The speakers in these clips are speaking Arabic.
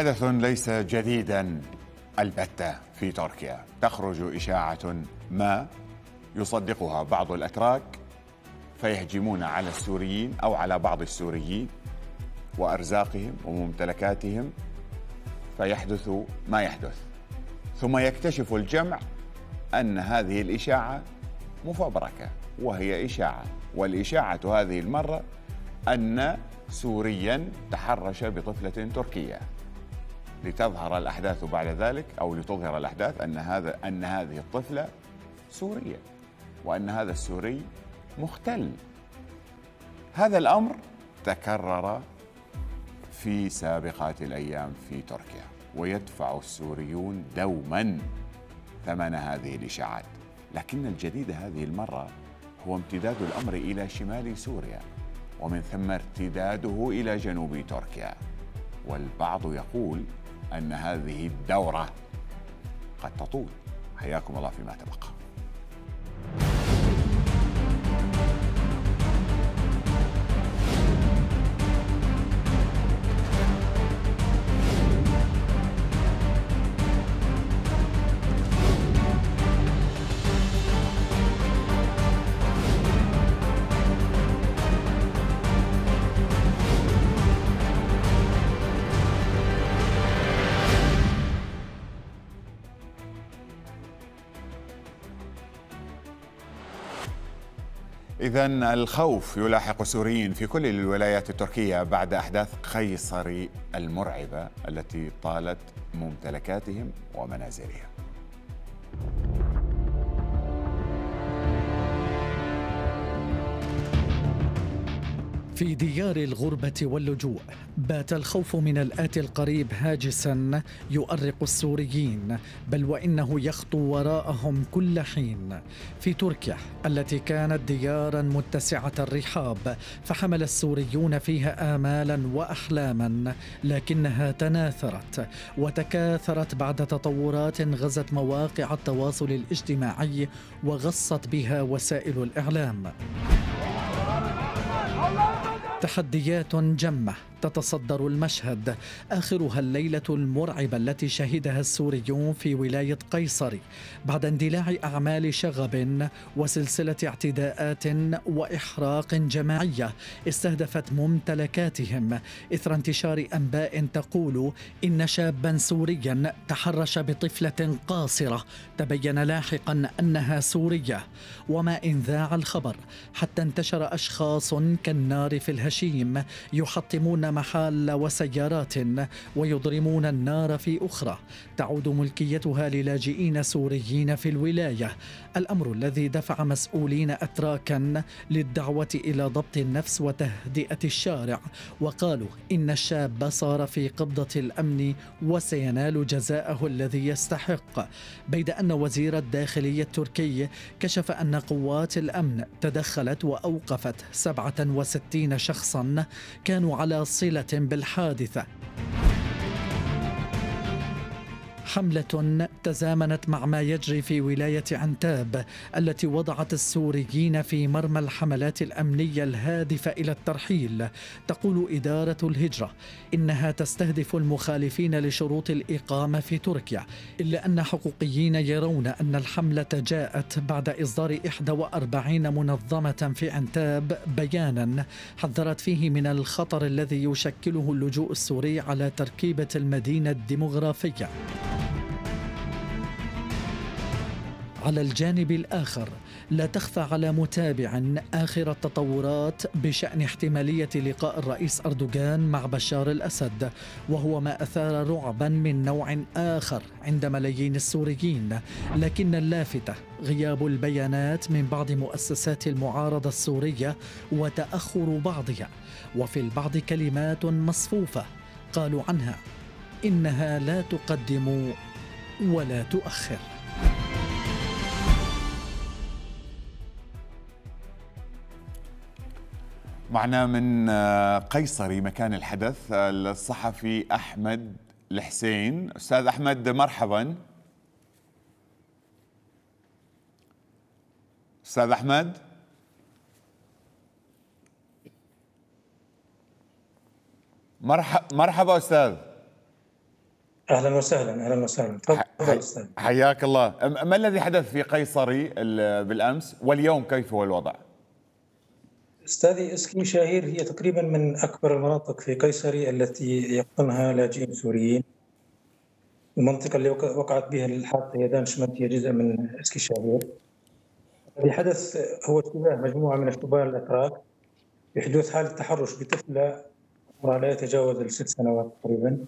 حدث ليس جديدا. البتة في تركيا. تخرج إشاعة ما يصدقها بعض الأتراك فيهجمون على السوريين أو على بعض السوريين وأرزاقهم وممتلكاتهم فيحدث ما يحدث. ثم يكتشف الجمع أن هذه الإشاعة مفبركة وهي إشاعة. والإشاعة هذه المرة أن سوريا تحرش بطفلة تركية. لتظهر الأحداث بعد ذلك أو لتظهر الأحداث أن هذا أن هذه الطفلة سورية وأن هذا السوري مختل. هذا الأمر تكرر في سابقات الأيام في تركيا ويدفع السوريون دوما ثمن هذه الإشاعات. لكن الجديد هذه المرة هو امتداد الأمر إلى شمال سوريا ومن ثم ارتداده إلى جنوب تركيا. والبعض يقول أن هذه الدورة قد تطول. حياكم الله فيما تبقى. إذا الخوف يلاحق السوريين في كل الولايات التركية بعد أحداث قيصر المرعبة التي طالت ممتلكاتهم ومنازلهم. في ديار الغربة واللجوء. بات الخوف من الآتي القريب هاجسا يؤرق السوريين بل وإنه يخطو وراءهم كل حين. في تركيا التي كانت ديارا متسعة الرحاب فحمل السوريون فيها آمالا وأحلاما لكنها تناثرت وتكاثرت بعد تطورات غزت مواقع التواصل الاجتماعي وغصت بها وسائل الإعلام. تحديات جمة. تتصدر المشهد. آخرها الليلة المرعبة التي شهدها السوريون في ولاية قيصر. بعد اندلاع أعمال شغب وسلسلة اعتداءات وإحراق جماعية استهدفت ممتلكاتهم. إثر انتشار أنباء تقول إن شابا سوريا تحرش بطفلة قاصرة. تبين لاحقا أنها سورية. وما إن ذاع الخبر حتى انتشر أشخاص كالنار في الهشيم يحطمون محال وسيارات ويضرمون النار في أخرى. تعود ملكيتها للاجئين سوريين في الولاية. الأمر الذي دفع مسؤولين اتراكا للدعوة إلى ضبط النفس وتهدئة الشارع. وقالوا إن الشاب صار في قبضة الأمن وسينال جزاءه الذي يستحق. بيد أن وزير الداخلية التركي كشف أن قوات الأمن تدخلت وأوقفت 67 شخصا كانوا على صله بالحادثة. حملة تزامنت مع ما يجري في ولاية عنتاب التي وضعت السوريين في مرمى الحملات الأمنية الهادفة إلى الترحيل. تقول إدارة الهجرة إنها تستهدف المخالفين لشروط الإقامة في تركيا إلا أن حقوقيين يرون أن الحملة جاءت بعد إصدار 41 منظمة في عنتاب بيانا حذرت فيه من الخطر الذي يشكله اللجوء السوري على تركيبة المدينة الديمغرافية. على الجانب الآخر لا تخفى على متابع آخر التطورات بشأن احتمالية لقاء الرئيس أردوغان مع بشار الأسد وهو ما أثار رعبا من نوع آخر عند ملايين السوريين. لكن اللافتة غياب البيانات من بعض مؤسسات المعارضة السورية وتأخر بعضها. وفي البعض كلمات مصفوفة قالوا عنها. إنها لا تقدم ولا تؤخر. معنا من آه، قيصري مكان الحدث الصحفي أحمد الحسين. أستاذ أحمد مرحبا. أستاذ أحمد. مرحبا مرحبا أستاذ. أهلا وسهلا أهلا وسهلا. تفضل أستاذ. حياك الله. ما الذي حدث في قيصري بالأمس؟ واليوم كيف هو الوضع؟ أستاذي اسكي شاهير هي تقريبا من أكبر المناطق في قيصري التي يقطنها لاجئين سوريين. المنطقة اللي وقعت بها الحادثة هي دانشمنت هي جزء من اسكي شاهير الذي حدث هو اشتباه مجموعة من الشبان الأتراك بحدوث حالة تحرش بطفلة عمرها لا يتجاوز الست سنوات تقريبا.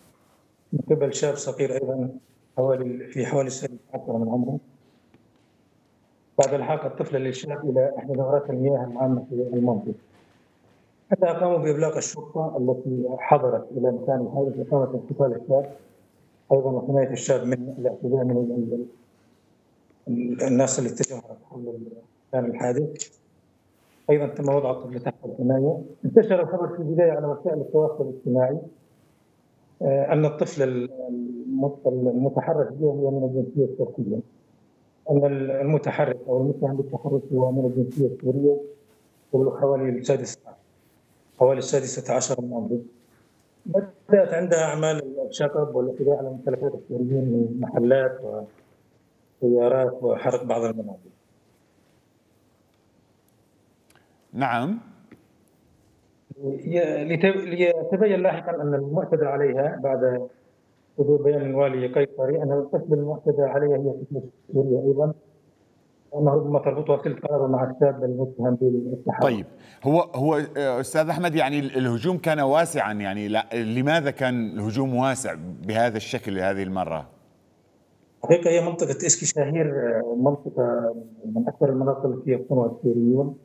من قبل شاب صغير أيضا حوالي في حوالي السنة من عمره بعد الحاق الطفل للشاب إلى إحدى دورات المياه العامة في المنطقة. حتى قاموا بابلاغ الشرطة التي حضرت إلى مكان الحادث لإقامة اغتسال الشاب أيضا وحمايه الشاب من الاعتداء من الناس اللي تجاهرت حول مكان الحادث. أيضا تم وضع الطفل تحت الحماية. انتشر الخبر في البداية على وسائل التواصل الاجتماعي أن الطفل المتحرك به هو من الجنسية التركية. أن المتحرك أو المتهم بالتحرك هو من الجنسية السورية قبل حوالي السادسة حوالي السادسة عشر من عمره بدأت عندها أعمال الشطب والاعتداء على ممتلكات السوريين من محلات وسيارات وحرق بعض المنازل. نعم ليتبين لاحقا أن المعتدى عليها بعد صدور بيان من والي قيصري ان الطفل المعتدى عليها هي طفله سوريه أيضا وأنه ربما تربطها صله قرابه مع الشاب المتهم بالاتحاد. طيب هو هو أستاذ أحمد يعني الهجوم كان واسعا يعني لا لماذا كان الهجوم واسع بهذا الشكل هذه المرة؟ حقيقة هي منطقة إسكي شاهير منطقة من أكبر المناطق التي يسكنها السوريون.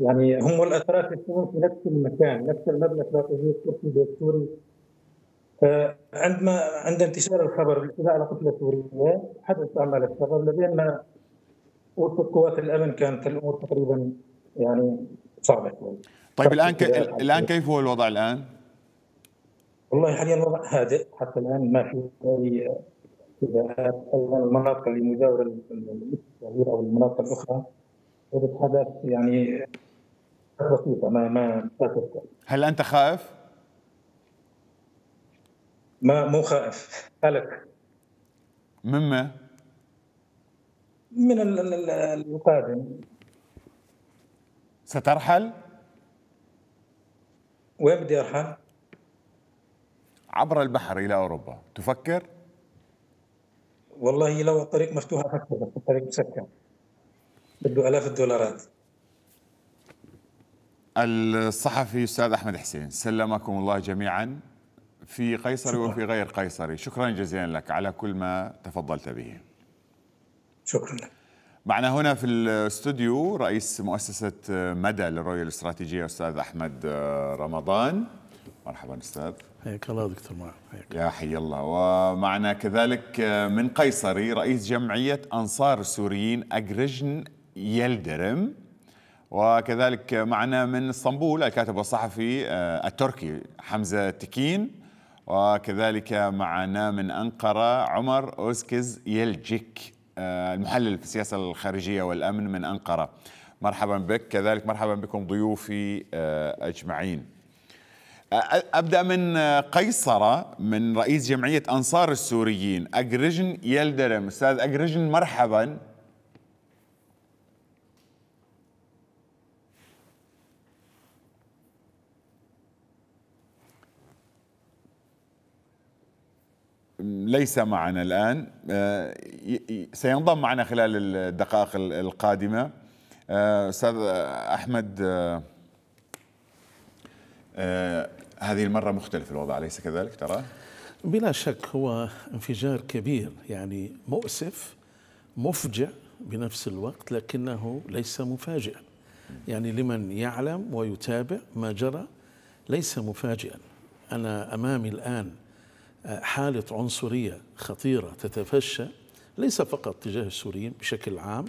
يعني هم والاتراك يسكنون في نفس المكان نفس المبنى الاستراتيجي التركي السوري عندما عند انتشار الخبر بالاعتداء على قتلى سوريه حدث اعمال الشغب لدينا وسط قوات الأمن كانت الأمور تقريبا يعني صعبة طيب الآن ك... الآن كيف هو الوضع الآن؟ والله حاليا الوضع هادئ. حتى الآن ما في أي اعتداءات أيضا المناطق اللي مجاورة أو المناطق الأخرى. حدث يعني بسيطة ما ما هل أنت خائف؟ ما مو خائف قلق مما؟ من القادم سترحل؟ وين بدي أرحل؟ عبر البحر إلى أوروبا، تفكر؟ والله لو الطريق مفتوح أفكر بس الطريق مسكر بده آلاف الدولارات. الصحفي أستاذ أحمد حسين سلمكم الله جميعا في قيصري شكرا. وفي غير قيصري. شكرا جزيلا لك على كل ما تفضلت به. شكرا لك. معنا هنا في الاستوديو رئيس مؤسسة مدى للرؤية الاستراتيجية أستاذ أحمد رمضان. مرحبا أستاذ. حياك الله دكتور معه يا حي الله. ومعنا كذلك من قيصري رئيس جمعية أنصار السوريين أجرجن يلدرم. وكذلك معنا من اسطنبول الكاتب والصحفي التركي حمزة تكين. وكذلك معنا من أنقرة عمر أوزكز يلجيك آه، المحلل في السياسة الخارجية والأمن من أنقرة. مرحبا بك. كذلك مرحبا بكم ضيوفي آه، أجمعين. آه، أبدأ من قيصرة من رئيس جمعية أنصار السوريين. أجرجن يلدرم. أستاذ أجرجن مرحبا. ليس معنا الآن. آه، سينضم معنا خلال الدقائق القادمة. آه، أستاذ أحمد آه، هذه المرة مختلف الوضع أليس كذلك ترى؟ بلا شك هو انفجار كبير يعني مؤسف مفجع بنفس الوقت لكنه ليس مفاجئا. يعني لمن يعلم ويتابع ما جرى ليس مفاجئا. أنا أمامي الآن حالة عنصرية خطيرة تتفشى ليس فقط تجاه السوريين بشكل عام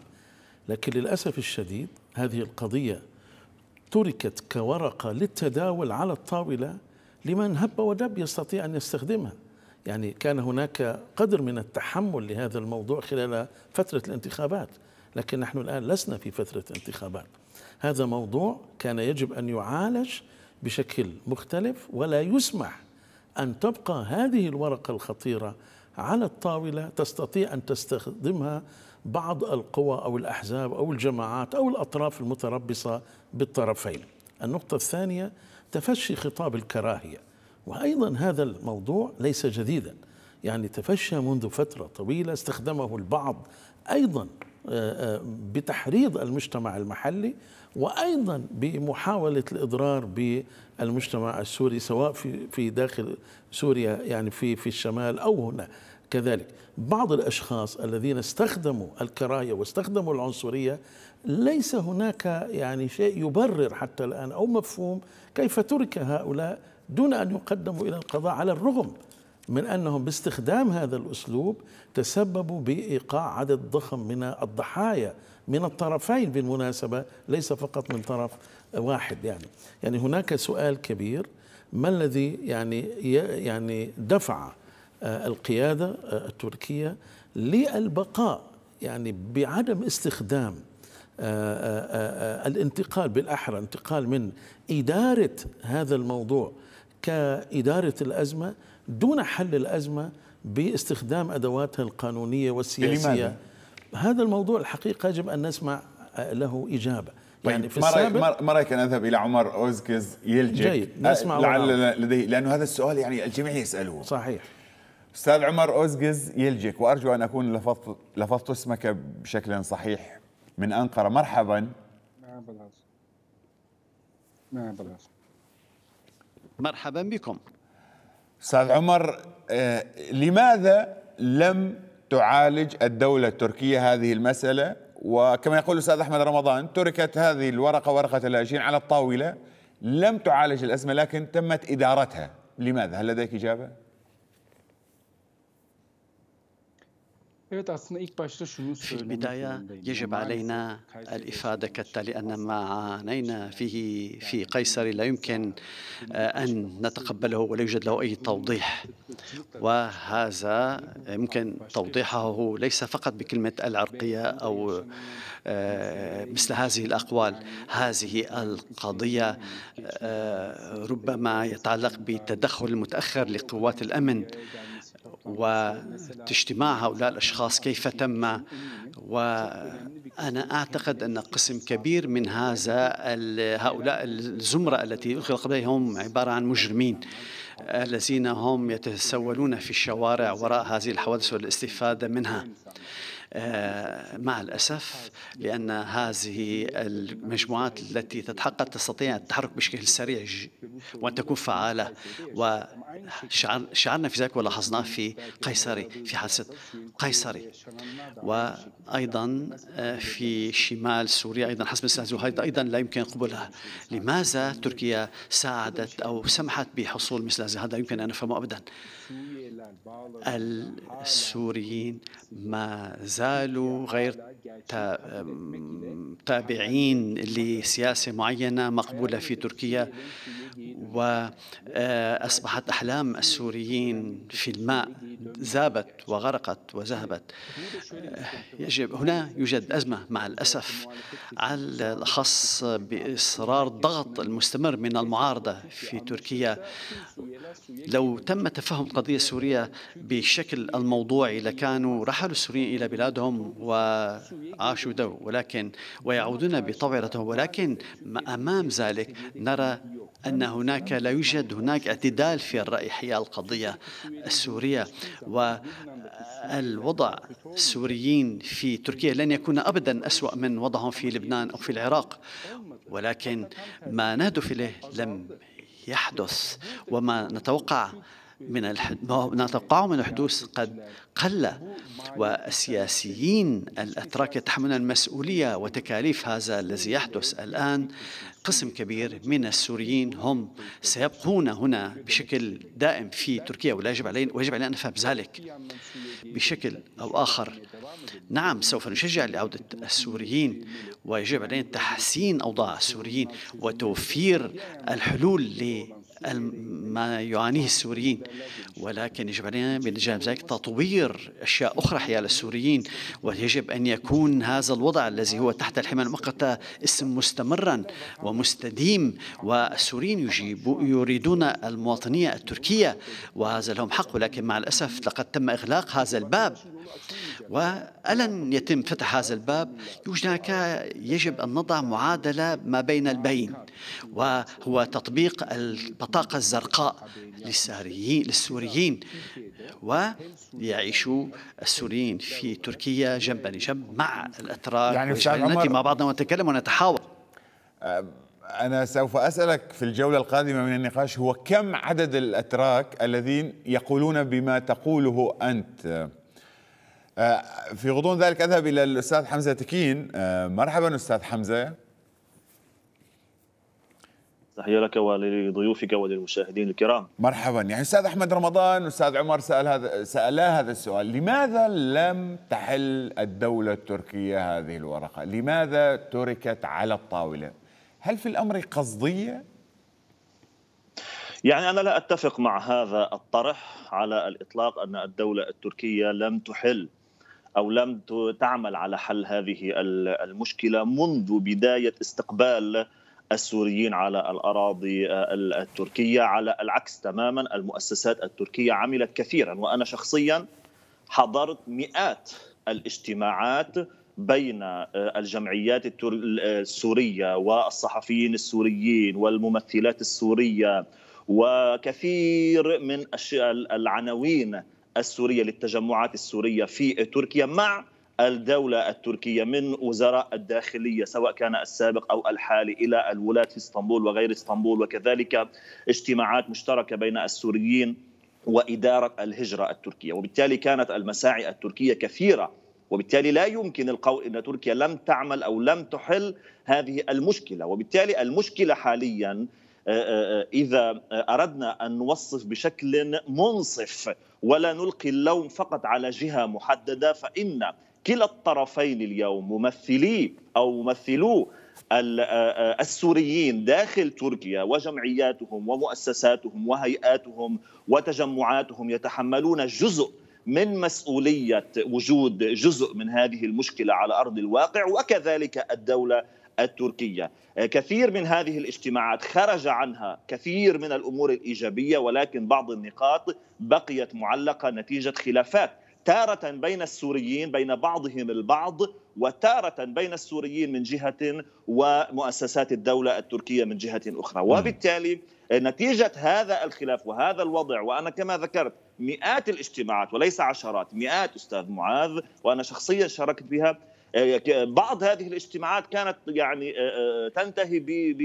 لكن للأسف الشديد هذه القضية تركت كورقة للتداول على الطاولة لمن هب ودب يستطيع أن يستخدمها. يعني كان هناك قدر من التحمل لهذا الموضوع خلال فترة الانتخابات لكن نحن الآن لسنا في فترة انتخابات. هذا موضوع كان يجب أن يعالج بشكل مختلف ولا يسمح أن تبقى هذه الورقة الخطيرة على الطاولة تستطيع أن تستخدمها بعض القوى أو الأحزاب أو الجماعات أو الأطراف المتربصة بالطرفين. النقطة الثانية تفشي خطاب الكراهية. وأيضا هذا الموضوع ليس جديدا. يعني تفشى منذ فترة طويلة استخدمه البعض أيضا آه، آه، بتحريض المجتمع المحلي وأيضا بمحاولة الإضرار بالمجتمع السوري سواء في في داخل سوريا يعني في في الشمال أو هنا. كذلك بعض الأشخاص الذين استخدموا الكراهية واستخدموا العنصرية ليس هناك يعني شيء يبرر حتى الآن أو مفهوم كيف ترك هؤلاء دون أن يقدموا إلى القضاء على الرغم من أنهم باستخدام هذا الأسلوب تسببوا بإيقاع عدد ضخم من الضحايا من الطرفين بالمناسبة ليس فقط من طرف واحد يعني يعني هناك سؤال كبير ما الذي يعني يعني دفع آه، القيادة آه، التركية للبقاء يعني بعدم استخدام آه، الانتقال بالأحرى انتقال من إدارة هذا الموضوع كإدارة الأزمة دون حل الأزمة باستخدام أدواتها القانونية والسياسية لماذا؟ هذا الموضوع الحقيقة يجب أن نسمع له إجابة. طيب يعني في السابق ما رايك أن أذهب إلى عمر اوزكز يلجك جيد نسمع لعل لديه لأنه هذا السؤال يعني الجميع يساله صحيح. أستاذ عمر اوزجز يلجك وأرجو أن أكون لفظت لفظت اسمك بشكل صحيح من أنقرة. مرحبا. مرحبا بكم. أستاذ عمر آه، لماذا لم تعالج الدولة التركية هذه المسألة وكما يقول الأستاذ أحمد رمضان تركت هذه الورقة ورقة اللاجئين على الطاولة لم تعالج الأزمة لكن تمت إدارتها لماذا؟ هل لديك إجابة؟ في البداية يجب علينا الإفادة كالتالي أن ما عانينا فيه في قيصر لا يمكن أن نتقبله ولا يوجد له أي توضيح وهذا يمكن توضيحه ليس فقط بكلمة العرقية أو مثل هذه الأقوال هذه القضية ربما يتعلق بالتدخل المتأخر لقوات الأمن واجتماع هؤلاء الأشخاص كيف تم. وأنا أعتقد أن قسم كبير من هذا هؤلاء الزمرة التي قبلها هم عبارة عن مجرمين الذين هم يتسولون في الشوارع وراء هذه الحوادث والاستفادة منها. مع الأسف لأن هذه المجموعات التي تتحقق تستطيع التحرك بشكل سريع وأن تكون فعالة. وشعرنا في ذلك ولاحظناه في قيصري في حادثة قيصري. وأيضا آه، في شمال سوريا أيضا حسب السنة أيضا لا يمكن قبولها. لماذا تركيا ساعدت أو سمحت بحصول مثل هذا؟ هذا يمكن أن نفهمه أبدا. السوريين ما زالوا غير تابعين لسياسة معينة مقبولة في تركيا. وأصبحت أحلام السوريين في الماء ذابت وغرقت وذهبت. يجب هنا يوجد أزمة مع الأسف على الأخص بإصرار الضغط المستمر من المعارضة في تركيا. لو تم تفهم القضية السورية بشكل الموضوعي لكانوا رحلوا السوريين إلى بلادهم وعاشوا دو ولكن ويعودون بطبيعتهم ولكن أمام ذلك نرى أن هناك لا يوجد هناك اعتدال في الرأي حيال القضية السورية والوضع السوريين في تركيا لن يكون أبدا أسوأ من وضعهم في لبنان أو في العراق. ولكن ما نهدف إليه لم يحدث وما نتوقع من الح... نتوقعه من الحدوث قد قل والسياسيين الأتراك يتحملون المسؤولية وتكاليف هذا الذي يحدث الآن. قسم كبير من السوريين هم سيبقون هنا بشكل دائم في تركيا ولا يجب علينا ويجب علينا أن نفهم ذلك بشكل أو آخر. نعم سوف نشجع لعودة السوريين ويجب علينا تحسين أوضاع السوريين وتوفير الحلول ما يعانيه السوريين. ولكن يجب علينا بجانب ذلك تطوير أشياء أخرى حيال السوريين ويجب أن يكون هذا الوضع الذي هو تحت الحماية المؤقتة مستمرا ومستديم والسوريين يجيبوا يريدون المواطنية التركية وهذا لهم حق ولكن مع الأسف لقد تم إغلاق هذا الباب. وألن يتم فتح هذا الباب. هناك يجب أن نضع معادلة ما بين البين وهو تطبيق البطاقة الزرقاء للساريين للسوريين. ويعيشوا السوريين في تركيا جنبا لجنب مع الأتراك يعني نأتي مع بعضنا ونتكلم ونتحاور. أنا سوف أسألك في الجولة القادمة من النقاش هو كم عدد الأتراك الذين يقولون بما تقوله أنت؟ في غضون ذلك أذهب إلى الأستاذ حمزة تكين. آه، مرحبا أستاذ حمزة. تحية لك ولضيوفك وللمشاهدين الكرام. مرحبا. يعني أستاذ أحمد رمضان أستاذ عمر سأل هذا سألا هذا السؤال. لماذا لم تحل الدولة التركية هذه الورقة؟ لماذا تركت على الطاولة؟ هل في الأمر قصدية؟ يعني أنا لا أتفق مع هذا الطرح على الإطلاق أن الدولة التركية لم تحل أو لم تعمل على حل هذه المشكلة منذ بداية استقبال السوريين على الأراضي التركية. على العكس تماما المؤسسات التركية عملت كثيرا. وأنا شخصيا حضرت مئات الاجتماعات بين الجمعيات السورية والصحفيين السوريين والممثلات السورية وكثير من العناوين السورية للتجمعات السورية في تركيا مع الدولة التركية من وزراء الداخلية سواء كان السابق أو الحالي إلى الولاة في إسطنبول وغير إسطنبول. وكذلك اجتماعات مشتركة بين السوريين وإدارة الهجرة التركية. وبالتالي كانت المساعي التركية كثيرة وبالتالي لا يمكن القول إن تركيا لم تعمل أو لم تحل هذه المشكلة. وبالتالي المشكلة حاليا إذا أردنا أن نوصف بشكل منصف ولا نلقي اللوم فقط على جهة محددة فإن كلا الطرفين اليوم ممثلي أو ممثلو السوريين داخل تركيا وجمعياتهم ومؤسساتهم وهيئاتهم وتجمعاتهم يتحملون جزء من مسؤولية وجود جزء من هذه المشكلة على أرض الواقع وكذلك الدولة التركية. كثير من هذه الاجتماعات خرج عنها كثير من الأمور الإيجابية ولكن بعض النقاط بقيت معلقة نتيجة خلافات. تارة بين السوريين بين بعضهم البعض وتارة بين السوريين من جهة ومؤسسات الدولة التركية من جهة أخرى. وبالتالي نتيجة هذا الخلاف وهذا الوضع وأنا كما ذكرت مئات الاجتماعات وليس عشرات مئات أستاذ معاذ وأنا شخصيا شاركت بها بعض هذه الاجتماعات كانت يعني تنتهي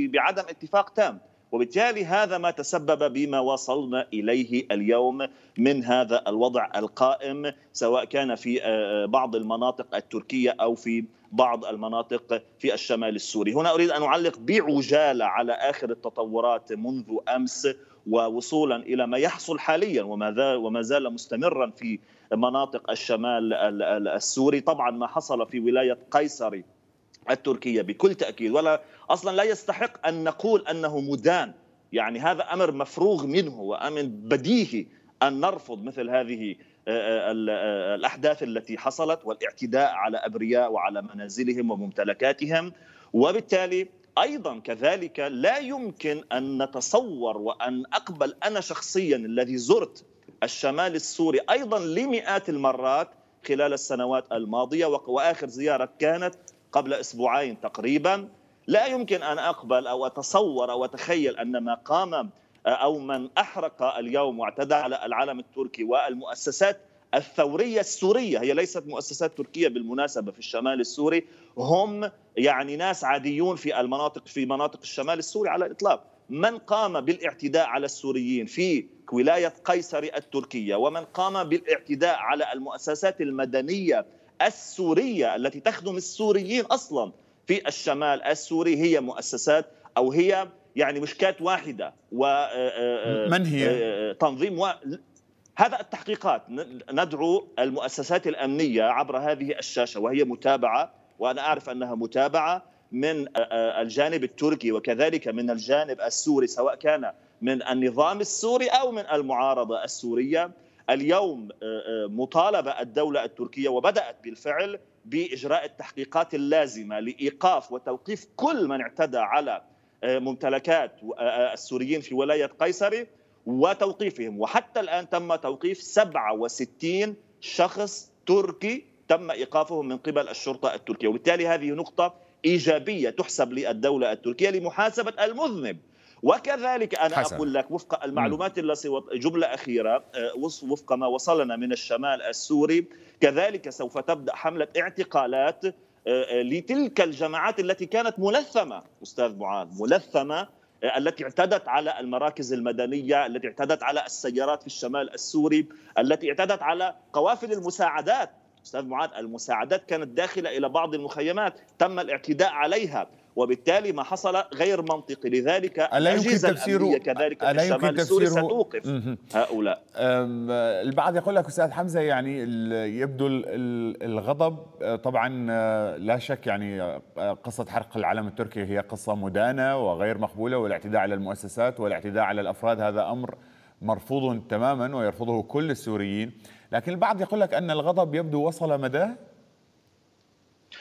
بعدم اتفاق تام. وبالتالي هذا ما تسبب بما وصلنا إليه اليوم من هذا الوضع القائم سواء كان في بعض المناطق التركية أو في بعض المناطق في الشمال السوري. هنا أريد أن أعلق بعجالة على آخر التطورات منذ أمس ووصولا إلى ما يحصل حاليا وما زال مستمرا في مناطق الشمال السوري. طبعا ما حصل في ولاية قيصري التركية بكل تأكيد ولا أصلا لا يستحق أن نقول أنه مدان. يعني هذا أمر مفروغ منه وامر بديهي أن نرفض مثل هذه آه، آه، آه، الأحداث التي حصلت والاعتداء على أبرياء وعلى منازلهم وممتلكاتهم. وبالتالي أيضا كذلك لا يمكن أن نتصور وأن أقبل أنا شخصيا الذي زرت الشمال السوري أيضا لمئات المرات خلال السنوات الماضية وآخر زيارة كانت قبل أسبوعين تقريبا. لا يمكن أن أقبل أو أتصور أو أتخيل أن ما قام أو من أحرق اليوم واعتدى على العلم التركي والمؤسسات الثورية السورية هي ليست مؤسسات تركية بالمناسبة في الشمال السوري هم يعني ناس عاديون في المناطق في مناطق الشمال السوري على الإطلاق. من قام بالاعتداء على السوريين في ولاية قيصر التركية ومن قام بالاعتداء على المؤسسات المدنية السورية التي تخدم السوريين أصلا في الشمال السوري هي مؤسسات أو هي يعني مشكات واحدة و آه، آه، من هي؟ آه، تنظيم و... هذا التحقيقات ندعو المؤسسات الأمنية عبر هذه الشاشة وهي متابعة وأنا أعرف أنها متابعة من الجانب التركي وكذلك من الجانب السوري سواء كان من النظام السوري أو من المعارضة السورية. اليوم مطالبة الدولة التركية وبدأت بالفعل بإجراء التحقيقات اللازمة لإيقاف وتوقيف كل من اعتدى على ممتلكات السوريين في ولاية قيصري وتوقيفهم. وحتى الآن تم توقيف 67 شخص تركي تم إيقافهم من قبل الشرطة التركية. وبالتالي هذه نقطة إيجابية تحسب للدولة التركية لمحاسبة المذنب. وكذلك أنا حسن. أقول لك وفق المعلومات التي جملة أخيرة وفق ما وصلنا من الشمال السوري كذلك سوف تبدأ حملة اعتقالات لتلك الجماعات التي كانت ملثمة أستاذ معاذ ملثمة التي اعتدت على المراكز المدنية، التي اعتدت على السيارات في الشمال السوري، التي اعتدت على قوافل المساعدات، أستاذ معاذ المساعدات كانت داخلة إلى بعض المخيمات، تم الاعتداء عليها، وبالتالي ما حصل غير منطقي. لذلك ألا يمكن تفسيره كذلك ألا الشمال السوري ستوقف هؤلاء. البعض يقول لك أستاذ حمزة يعني يبدو الغضب طبعا لا شك يعني قصة حرق العلم التركي هي قصة مدانة وغير مقبولة والاعتداء على المؤسسات والاعتداء على الأفراد هذا أمر مرفوض تماما ويرفضه كل السوريين. لكن البعض يقول لك أن الغضب يبدو وصل مداه؟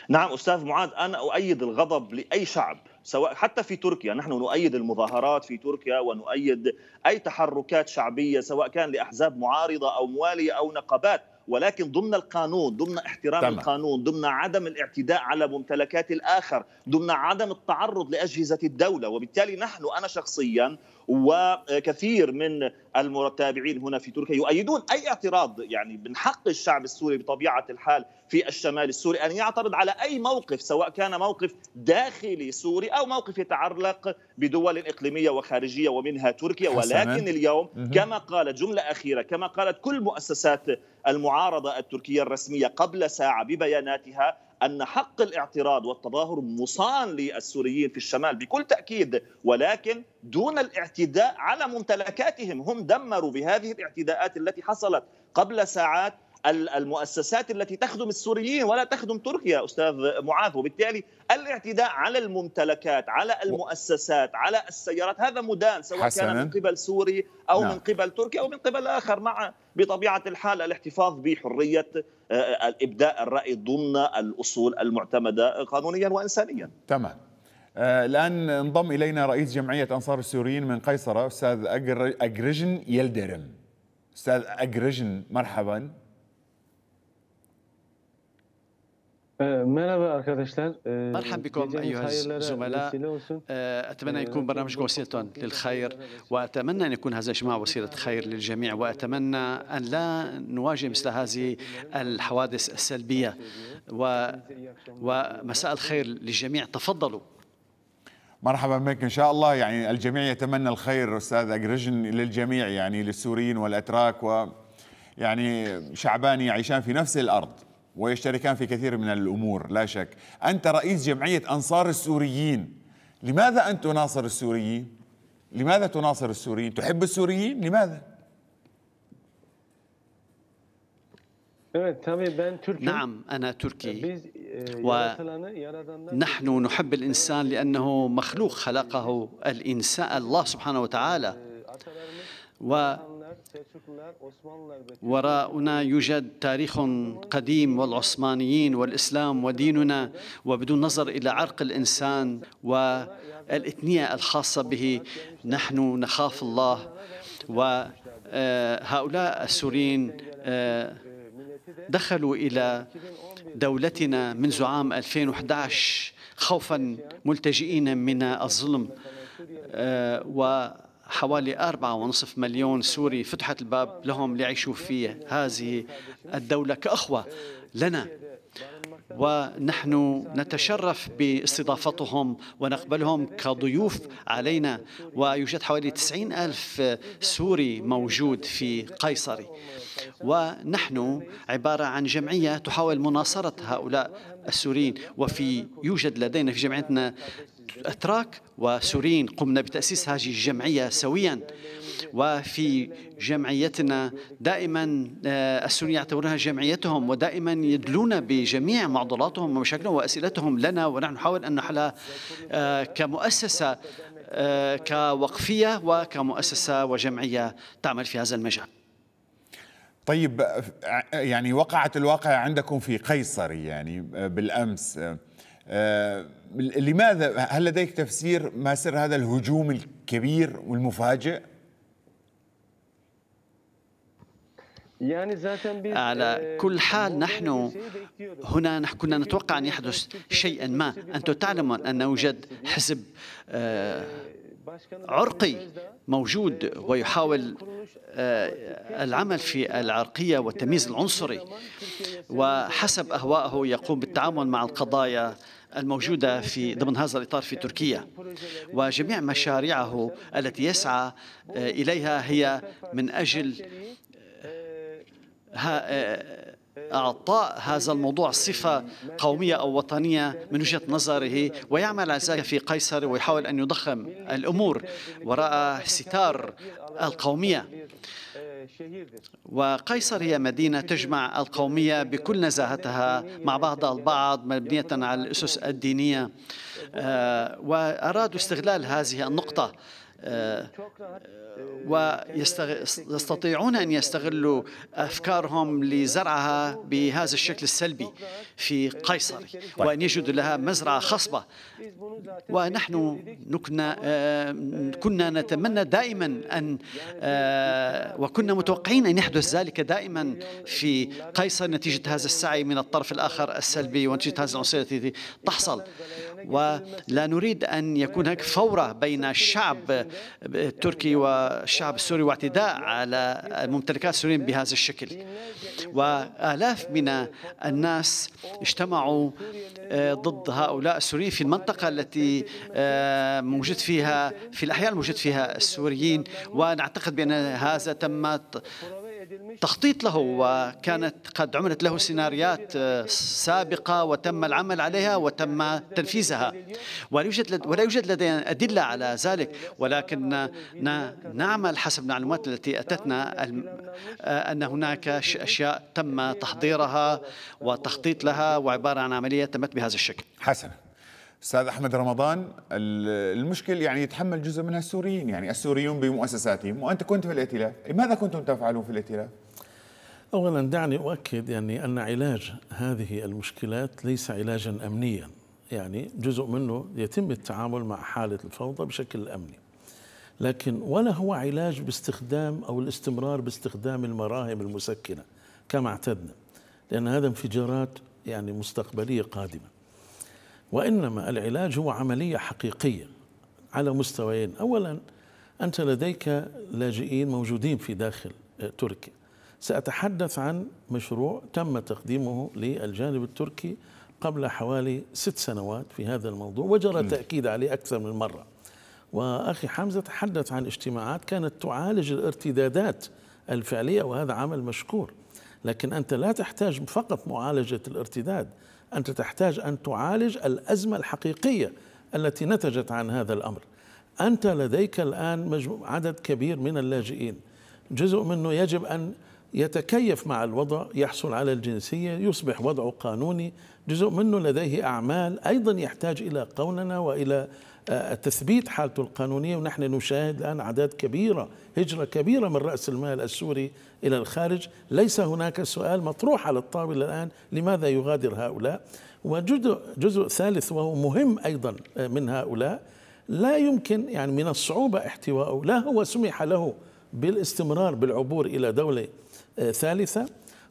نعم أستاذ معاذ أنا أؤيد الغضب لأي شعب سواء حتى في تركيا. نحن نؤيد المظاهرات في تركيا ونؤيد أي تحركات شعبية سواء كان لأحزاب معارضة أو موالية أو نقابات. ولكن ضمن القانون ضمن احترام تمام. القانون ضمن عدم الاعتداء على ممتلكات الآخر ضمن عدم التعرض لأجهزة الدولة. وبالتالي نحن أنا شخصيا وكثير من المتابعين هنا في تركيا يؤيدون أي اعتراض يعني من حق الشعب السوري بطبيعة الحال في الشمال السوري أن يعترض على أي موقف سواء كان موقف داخلي سوري أو موقف يتعلق بدول إقليمية وخارجية ومنها تركيا. ولكن اليوم كما قالت جملة أخيرة كما قالت كل مؤسسات المعارضة التركية الرسمية قبل ساعة ببياناتها أن حق الاعتراض والتظاهر مصان للسوريين في الشمال بكل تأكيد ولكن دون الاعتداء على ممتلكاتهم. هم دمروا بهذه الاعتداءات التي حصلت قبل ساعات المؤسسات التي تخدم السوريين ولا تخدم تركيا أستاذ معاذ. وبالتالي الاعتداء على الممتلكات على المؤسسات على السيارات هذا مدان سواء حسنا. كان من قبل سوري أو نعم. من قبل تركيا أو من قبل آخر مع بطبيعة الحال الاحتفاظ بحرية الإبداء الرأي ضمن الأصول المعتمدة قانونيا وانسانيا. تمام. آه الآن انضم إلينا رئيس جمعية أنصار السوريين من قيصره أستاذ أجرجن يلدرم. أستاذ أجرجن مرحبا. مرحبا arkadaşlar. مرحبا بكم ايها الزملاء اتمنى ان يكون برنامجكم وسيله للخير واتمنى ان يكون هذا الاجتماع وسيله خير للجميع واتمنى ان لا نواجه مثل هذه الحوادث السلبيه و ومساء الخير للجميع تفضلوا مرحبا بك ان شاء الله يعني الجميع يتمنى الخير أستاذ اجرجن للجميع يعني للسوريين والاتراك و يعني شعبان يعيشان في نفس الأرض ويشتركان في كثير من الأمور لا شك. أنت رئيس جمعية أنصار السوريين. لماذا أنت تناصر السوريين؟ لماذا تناصر السوريين؟ تحب السوريين؟ لماذا؟ نعم أنا تركي. ونحن نحب الإنسان لأنه مخلوق خلقه الإنسان الله سبحانه وتعالى. و وراءنا يوجد تاريخ قديم والعثمانيين والاسلام وديننا وبدون نظر إلى عرق الانسان والاثنيه الخاصه به نحن نخاف الله وهؤلاء السوريين دخلوا إلى دولتنا منذ عام 2011 خوفا ملتجئين من الظلم و حوالي أربعة ونصف مليون سوري فتحت الباب لهم ليعيشوا في هذه الدولة كأخوة لنا. ونحن نتشرف باستضافتهم ونقبلهم كضيوف علينا. ويوجد حوالي 90 ألف سوري موجود في قيصري ونحن عبارة عن جمعية تحاول مناصرة هؤلاء السوريين. وفي يوجد لدينا في جمعيتنا أتراك وسوريين قمنا بتأسيس هذه الجمعية سويا. وفي جمعيتنا دائما آه، السوريين يعتبرونها جمعيتهم ودائما يدلون بجميع معضلاتهم ومشاكلهم وأسئلتهم لنا ونحن نحاول أن نحلها آه، كمؤسسة آه، كوقفية وكمؤسسة وجمعية تعمل في هذا المجال. طيب يعني وقعت الواقعة عندكم في قيصر يعني بالأمس لماذا؟ هل لديك تفسير ما سر هذا الهجوم الكبير والمفاجئ؟ يعني على آه، كل حال نحن هنا كنا نتوقع أن يحدث شيئا ما. أنتم تعلمون أن يوجد حزب آه، عرقي موجود ويحاول آه، العمل في العرقية والتمييز العنصري. وحسب أهوائه يقوم بالتعامل مع القضايا الموجودة في ضمن هذا الإطار في تركيا. وجميع مشاريعه التي يسعى إليها هي من أجل آه، أعطاء هذا الموضوع صفة قومية أو وطنية من وجهة نظره ويعمل على ذلك في قيصر ويحاول أن يضخم الأمور وراء ستار القومية. وقيصر هي مدينة تجمع القومية بكل نزاهتها مع بعضها البعض مبنية على الأسس الدينية. آه، وأرادوا استغلال هذه النقطة. ويستطيعون أن يستغلوا أفكارهم لزرعها بهذا الشكل السلبي في قيصر وأن يجدوا لها مزرعة خصبة. ونحن كنا آه، كنا نتمنى دائما أن آه، وكنا متوقعين أن يحدث ذلك دائما في قيصر نتيجة هذا السعي من الطرف الآخر السلبي ونتيجة هذه العنصرية التي تحصل. ولا نريد أن يكون هناك فورة بين الشعب التركي والشعب السوري واعتداء على الممتلكات السوريين بهذا الشكل. وآلاف من الناس اجتمعوا آه، ضد هؤلاء السوريين في المنطقة التي آه، موجود فيها في الأحياء الموجود فيها السوريين. ونعتقد بأن هذا تم تخطيط له وكانت قد عملت له سيناريوهات آه، سابقة وتم العمل عليها وتم تنفيذها. ولا يوجد لدينا أدلة على ذلك. ولكن نعمل حسب المعلومات التي أتتنا آه، أن هناك أشياء تم تحضيرها وتخطيط لها وعبارة عن عملية تمت بهذا الشكل. حسنا أستاذ أحمد رمضان المشكل يعني يتحمل جزء منها السوريين. يعني السوريون بمؤسساتهم وأنت كنت في الائتلاف. ماذا كنتم تفعلون في الائتلاف؟ اولا دعني أؤكد يعني أن علاج هذه المشكلات ليس علاجا امنيا. يعني جزء منه يتم التعامل مع حالة الفوضى بشكل أمني. لكن ولا هو علاج باستخدام أو الاستمرار باستخدام المراهم المسكنة كما اعتدنا لأن هذا انفجارات يعني مستقبلية قادمة. وإنما العلاج هو عملية حقيقية على مستويين. أولا أنت لديك لاجئين موجودين في داخل تركيا. سأتحدث عن مشروع تم تقديمه للجانب التركي قبل حوالي ست سنوات في هذا الموضوع وجرى التأكيد عليه أكثر من مرة. وأخي حمزة تحدث عن اجتماعات كانت تعالج الارتدادات الفعلية وهذا عمل مشكور. لكن أنت لا تحتاج فقط معالجة الارتداد أنت تحتاج أن تعالج الأزمة الحقيقية التي نتجت عن هذا الأمر. أنت لديك الآن عدد كبير من اللاجئين. جزء منه يجب أن يتكيف مع الوضع يحصل على الجنسية يصبح وضعه قانوني. جزء منه لديه أعمال أيضا يحتاج إلى قوننة وإلى آه، تثبيت حالته القانونية. ونحن نشاهد الآن أعداد كبيرة هجرة كبيرة من رأس المال السوري إلى الخارج. ليس هناك سؤال مطروح على الطاولة الآن لماذا يغادر هؤلاء. وجزء جزء ثالث وهو مهم أيضا آه، من هؤلاء. لا يمكن يعني من الصعوبة احتوائه لا هو سمح له بالاستمرار بالعبور إلى دولة ثالثة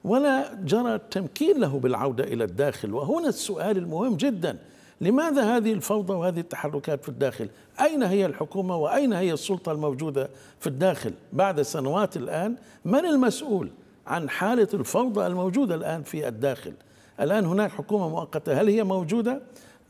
ولا جرى التمكين له بالعودة إلى الداخل. وهنا السؤال المهم جدا لماذا هذه الفوضى وهذه التحركات في الداخل؟ أين هي الحكومة وأين هي السلطة الموجودة في الداخل؟ بعد سنوات الآن من المسؤول عن حالة الفوضى الموجودة الآن في الداخل؟ الآن هناك حكومة مؤقتة هل هي موجودة؟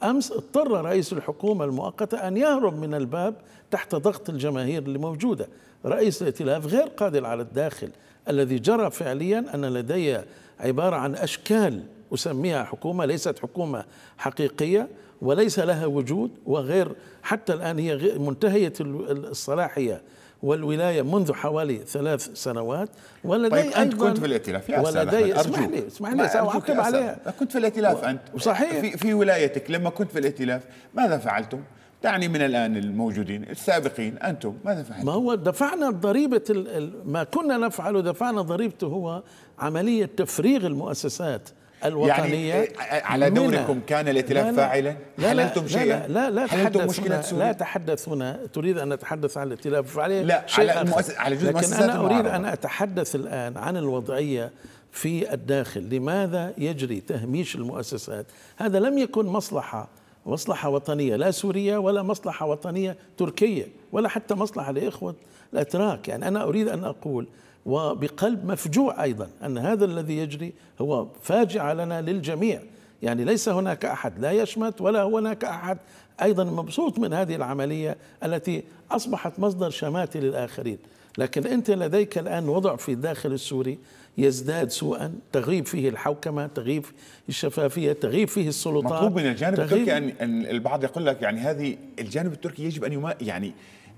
أمس اضطر رئيس الحكومة المؤقتة أن يهرب من الباب تحت ضغط الجماهير اللي موجودة. رئيس الائتلاف غير قادر على الداخل. الذي جرى فعليا أن لدي عبارة عن أشكال أسميها حكومة ليست حكومة حقيقية وليس لها وجود وغير حتى الآن هي منتهية الصلاحية والولاية منذ حوالي ثلاث سنوات ولدي طيب أنت كنت في الائتلاف يا ولدي اسمح لي اسمح لي سأعقب عليها. كنت في الائتلاف أنت صحيح. في, في ولايتك لما كنت في الائتلاف ماذا فعلتم؟ دعني من الآن الموجودين السابقين أنتم ماذا فعلتم؟ ما هو دفعنا ضريبة ما كنا نفعله دفعنا ضريبته هو عملية تفريغ المؤسسات الوطنية يعني على دوركم كان الائتلاف فاعلا؟ لا حللتم شيئا؟ لا لا لا حللتم مشكلة سوريا؟ لا تحدث هنا تريد أن نتحدث عن الائتلاف الفاعليه لا شيء على المؤسس على جزء لكن أنا أريد أن أتحدث الآن عن الوضعية في الداخل لماذا يجري تهميش المؤسسات هذا لم يكن مصلحة مصلحة وطنية لا سورية ولا مصلحة وطنية تركية ولا حتى مصلحة لإخوة الأتراك. يعني أنا أريد أن أقول وبقلب مفجوع أيضا أن هذا الذي يجري هو فاجعه لنا للجميع. يعني ليس هناك أحد لا يشمت ولا هناك أحد أيضا مبسوط من هذه العملية التي أصبحت مصدر شماتة للآخرين. لكن أنت لديك الآن وضع في الداخل السوري يزداد سوءا. تغيب فيه الحوكمة تغيب الشفافية تغيب فيه السلطات مطلوب من الجانب التركي ان البعض يقول لك يعني هذه الجانب التركي يجب أن يما يعني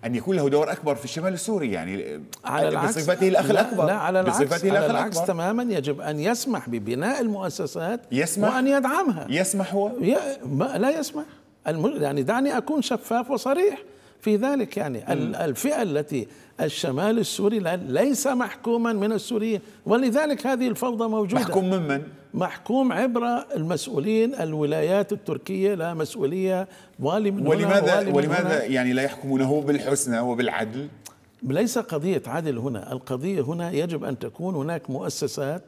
أن يكون له دور أكبر في الشمال السوري يعني على العكس. بصفته الأخ الأكبر. لا على العكس بصفته على العكس الأكبر. تماما. يجب أن يسمح ببناء المؤسسات يسمح؟ وأن يدعمها. يسمح هو؟ ي... لا يسمح. يعني دعني أكون شفاف وصريح. في ذلك يعني م. الفئة التي الشمال السوري ليس محكوما من السوريين ولذلك هذه الفوضى موجودة محكوم ممن؟ محكوم عبر المسؤولين الولايات التركية لا مسؤولية والي من ولماذا والي من ولماذا هنا يعني لا يحكمونه بالحسنى وبالعدل؟ ليس قضية عدل هنا، القضية هنا يجب أن تكون هناك مؤسسات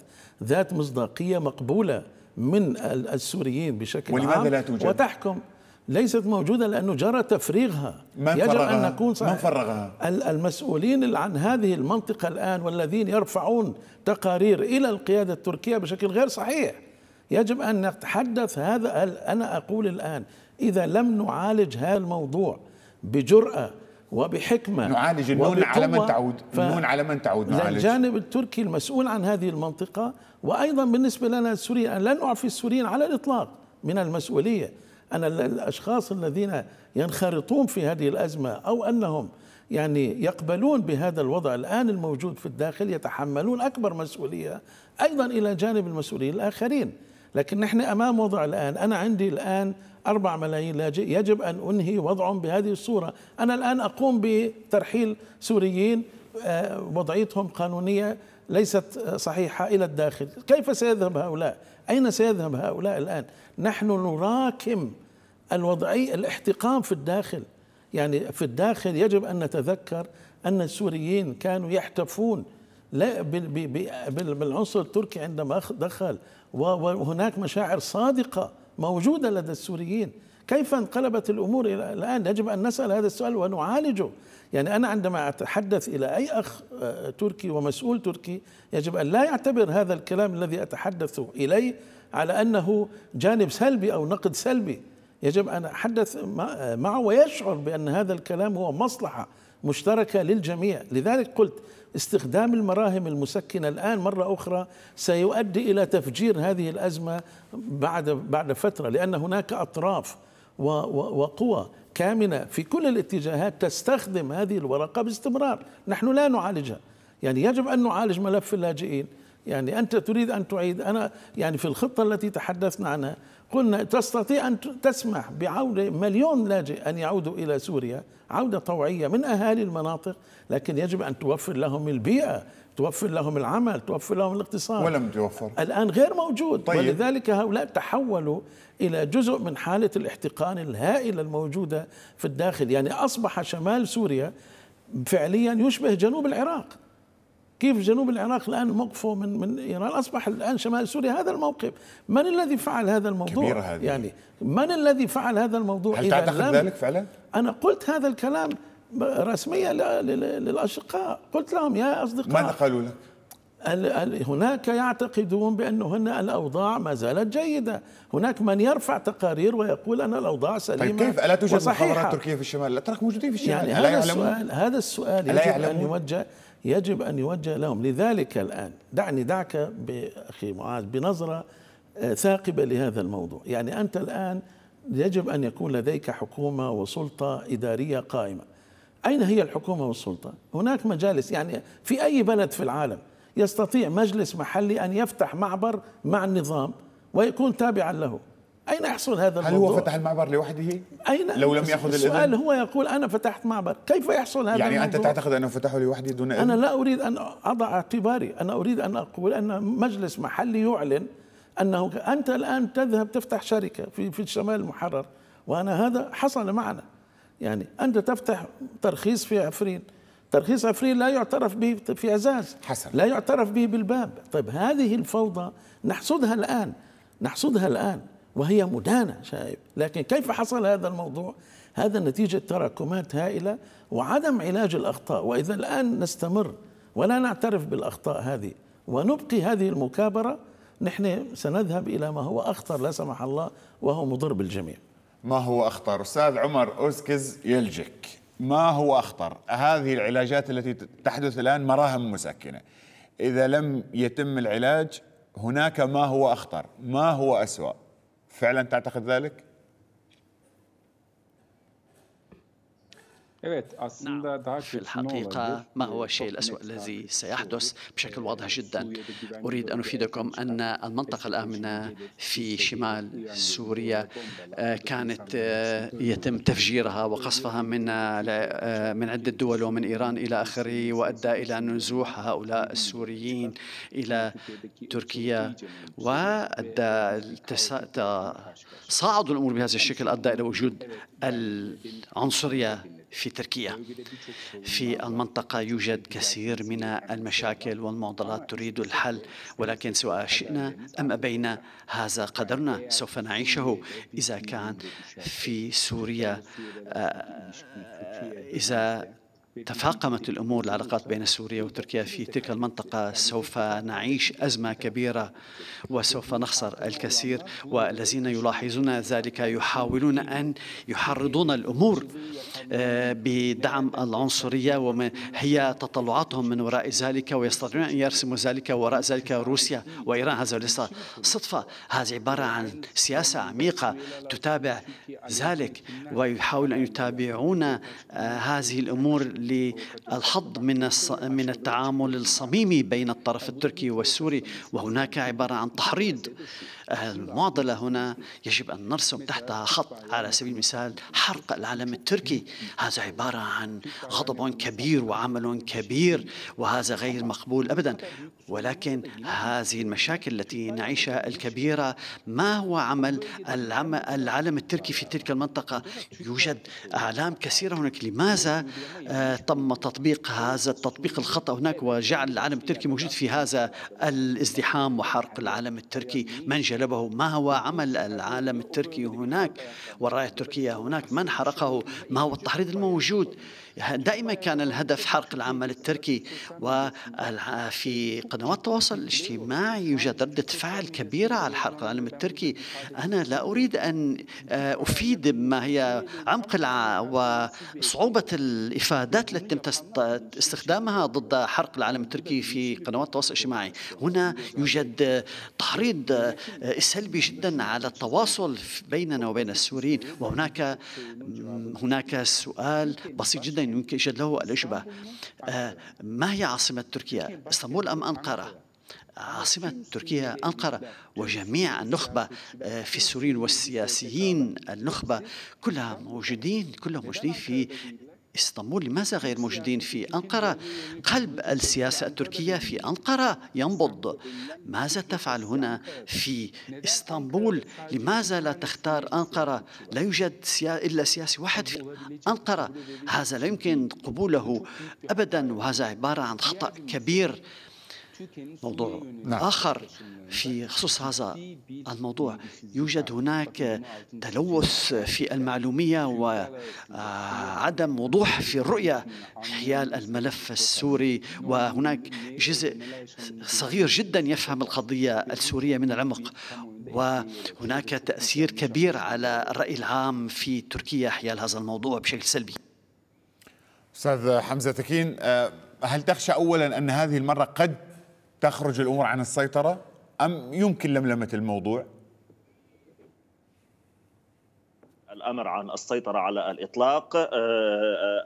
ذات مصداقية مقبولة من السوريين بشكل ولماذا عام لا توجد؟ وتحكم ليست موجودة لأنه جرى تفريغها. من يجب فرغها؟ أن نكون صحيح. من فرغها؟ المسؤولين عن هذه المنطقة الآن والذين يرفعون تقارير إلى القيادة التركية بشكل غير صحيح. يجب أن نتحدث هذا أنا أقول الآن إذا لم نعالج هذا الموضوع بجرأة وبحكمة نعالج النون على من تعود. النون على من تعود نعالج. الجانب التركي المسؤول عن هذه المنطقة وأيضا بالنسبة لنا السوريين لن نعفي السوريين على الإطلاق من المسؤولية. أن الأشخاص الذين ينخرطون في هذه الأزمة أو أنهم يعني يقبلون بهذا الوضع الآن الموجود في الداخل يتحملون أكبر مسؤولية أيضا إلى جانب المسؤولين الآخرين. لكن نحن أمام وضع الآن أنا عندي الآن أربع ملايين لاجئ يجب أن أنهي وضعهم بهذه الصورة. أنا الآن أقوم بترحيل سوريين آه، وضعيتهم قانونية ليست صحيحة إلى الداخل. كيف سيذهب هؤلاء؟ أين سيذهب هؤلاء الآن؟ نحن نراكم الوضعي الاحتقان في الداخل. يعني في الداخل يجب أن نتذكر أن السوريين كانوا يحتفون لا بالعنصر التركي عندما دخل. وهناك مشاعر صادقة موجودة لدى السوريين. كيف انقلبت الأمور الآن؟ يجب أن نسأل هذا السؤال ونعالجه. يعني أنا عندما أتحدث إلى أي أخ آه، تركي ومسؤول تركي يجب أن لا يعتبر هذا الكلام الذي أتحدث إليه على أنه جانب سلبي أو نقد سلبي. يجب أن أتحدث معه ويشعر بأن هذا الكلام هو مصلحة مشتركة للجميع. لذلك قلت استخدام المراهم المسكنة الآن مرة أخرى سيؤدي إلى تفجير هذه الأزمة بعد بعد فترة لأن هناك أطراف وقوى كامنة في كل الاتجاهات تستخدم هذه الورقة باستمرار. نحن لا نعالجها. يعني يجب أن نعالج ملف اللاجئين. يعني أنت تريد أن تعيد. أنا يعني في الخطة التي تحدثنا عنها قلنا تستطيع أن تسمح بعودة مليون لاجئ أن يعودوا إلى سوريا عودة طوعية من أهالي المناطق لكن يجب أن توفر لهم البيئة توفر لهم العمل توفر لهم الاقتصاد. ولم توفر الآن غير موجود. طيب. ولذلك هؤلاء تحولوا إلى جزء من حالة الاحتقان الهائلة الموجودة في الداخل. يعني أصبح شمال سوريا فعليا يشبه جنوب العراق. كيف جنوب العراق الآن موقفه من من إيران؟ أصبح الآن شمال سوريا هذا الموقف. من الذي فعل هذا الموضوع؟ كبيرة هذه. يعني من الذي فعل هذا الموضوع هل تعتقد ذلك فعلا؟ أنا قلت هذا الكلام رسميا للأشقاء. قلت لهم يا أصدقاء ماذا قالوا لك؟ هناك يعتقدون بأن هنا الأوضاع ما زالت جيدة. هناك من يرفع تقارير ويقول أن الأوضاع سليمة طيب كيف؟ ألا توجد مخابرات تركية في الشمال؟ لا ترك موجودين في الشمال. يعني هذا السؤال هذا السؤال يجب أن يوجه يجب أن يوجه لهم. لذلك الآن دعني دعك بأخي معاذ بنظرة آه، ثاقبة لهذا الموضوع. يعني أنت الآن يجب أن يكون لديك حكومة وسلطة إدارية قائمة. أين هي الحكومة والسلطة؟ هناك مجالس يعني في أي بلد في العالم يستطيع مجلس محلي أن يفتح معبر مع النظام ويكون تابعا له. أين يحصل هذا هل الموضوع؟ هو فتح المعبر لوحده؟ أين لو لم يأخذ السؤال الإذن؟ هو يقول أنا فتحت معبر كيف يحصل هذا يعني أنت الموضوع؟ تعتقد أنه فتحه لوحده دون إذن؟ أنا لا أريد أن أضع اعتباري أنا أريد أن أقول أن مجلس محلي يعلن أنه أنت الآن تذهب تفتح شركة في في الشمال المحرر وأنا هذا حصل معنا يعني أنت تفتح ترخيص في عفرين ترخيص عفرين لا يعترف به في عزاز حسن. لا يعترف به بالباب طيب هذه الفوضى نحصدها الآن نحصدها الآن وهي مدانة شايب. لكن كيف حصل هذا الموضوع؟ هذا نتيجة تراكمات هائلة وعدم علاج الأخطاء. وإذا الآن نستمر ولا نعترف بالأخطاء هذه ونبقي هذه المكابرة نحن سنذهب إلى ما هو أخطر لا سمح الله وهو مضر بالجميع. ما هو أخطر؟ أستاذ عمر أوسكز يلجك. ما هو أخطر؟ هذه العلاجات التي تحدث الآن مراهم مسكنة إذا لم يتم العلاج هناك ما هو أخطر؟ ما هو أسوأ؟ فعلا تعتقد ذلك؟ نعم في الحقيقة ما هو الشيء الأسوأ الذي سيحدث بشكل واضح جدا. أريد أن أفيدكم أن المنطقة الآمنة في شمال سوريا آه، كانت آه، يتم تفجيرها وقصفها من آه، من عدة دول ومن إيران إلى آخره وأدى إلى نزوح هؤلاء السوريين إلى تركيا وأدى تصاعد الأمور بهذا الشكل أدى إلى وجود العنصرية. في تركيا. في المنطقة يوجد كثير من المشاكل والمعضلات تريد الحل ولكن سواء شئنا أم أبينا هذا قدرنا سوف نعيشه. إذا كان في سوريا آه، إذا تفاقمت الأمور العلاقات بين سوريا وتركيا في تلك المنطقة. سوف نعيش أزمة كبيرة وسوف نخسر الكثير والذين يلاحظون ذلك يحاولون أن يحرضون الأمور آه، بدعم العنصرية وما هي تطلعاتهم من وراء ذلك ويستطيعون أن يرسموا ذلك وراء ذلك روسيا وإيران. هذا ليس صدفة هذه عبارة عن سياسة عميقة تتابع ذلك ويحاولون أن يتابعون آه، هذه الأمور للحظ من من التعامل الصميمي بين الطرف التركي والسوري. وهناك عبارة عن تحريض. المعضلة هنا يجب أن نرسم تحتها خط. على سبيل المثال حرق العلم التركي. هذا عبارة عن غضب كبير وعمل كبير وهذا غير مقبول ابدا. ولكن هذه المشاكل التي نعيشها الكبيرة ما هو عمل العلم التركي في تلك المنطقة؟ يوجد أعلام كثيرة هناك. لماذا؟ آه، تم تطبيق هذا التطبيق الخطأ هناك وجعل العلم التركي موجود في هذا الازدحام وحرق العلم التركي. من جلبه؟ ما هو عمل العالم التركي هناك؟ والرايه التركية هناك. من حرقه؟ ما هو التحريض الموجود؟ دائما كان الهدف حرق العمل التركي وفي قنوات التواصل الاجتماعي يوجد ردة فعل كبيرة على حرق العلم التركي. أنا لا أريد أن آه، أفيد ما هي عمق وصعوبة الإفادات التي تم استخدامها ضد حرق العلم التركي في قنوات التواصل الاجتماعي. هنا يوجد تحريض آه، سلبي جدا على التواصل بيننا وبين السوريين. وهناك هناك سؤال بسيط جدا يمكن يوجد له الإجابة آه، ما هي عاصمة تركيا؟ إسطنبول أم أنقرة؟ عاصمة تركيا أنقرة. وجميع النخبة آه، في السوريين والسياسيين النخبة كلها موجودين كلهم موجودين في إسطنبول لماذا غير موجودين في أنقرة؟ قلب السياسة التركية في أنقرة ينبض. ماذا تفعل هنا في إسطنبول؟ لماذا لا تختار أنقرة؟ لا يوجد إلا سياسي واحد في أنقرة. هذا لا يمكن قبوله أبدا وهذا عبارة عن خطأ كبير. موضوع. آخر في خصوص هذا الموضوع يوجد هناك تلوث في المعلومية وعدم وضوح في الرؤية حيال الملف السوري وهناك جزء صغير جدا يفهم القضية السورية من العمق وهناك تأثير كبير على الرأي العام في تركيا حيال هذا الموضوع بشكل سلبي أستاذ حمزة تكين آه، هل تخشى أولا أن هذه المرة قد تخرج الأمور عن السيطرة أم يمكن لملمة الموضوع؟ الأمر عن السيطرة على الإطلاق.